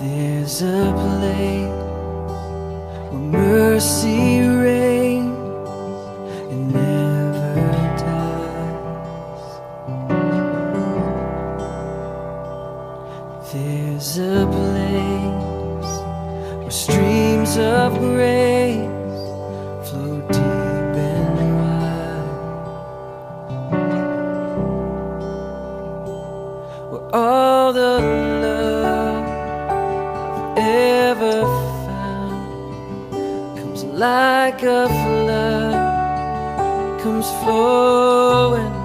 There's a place where mercy reigns and never dies. There's a place where streams of grace flow deep and wide. Where all the love ever found. Comes like a flood, comes flowing